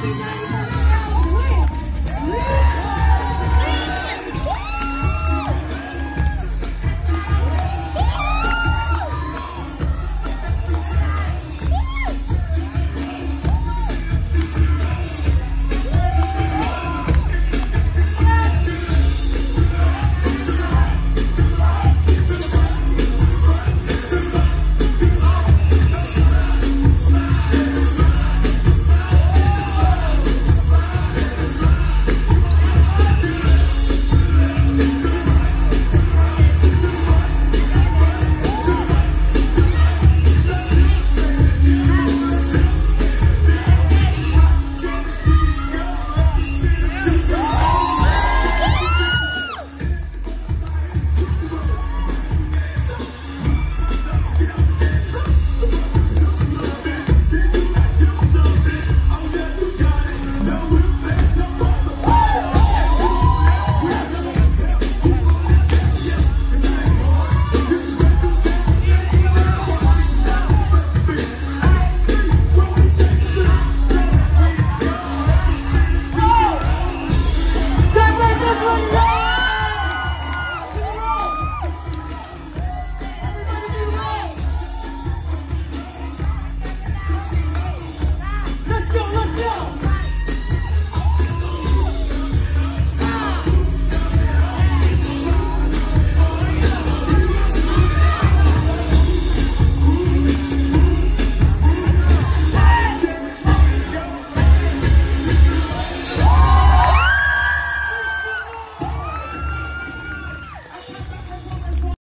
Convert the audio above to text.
Happy birthday.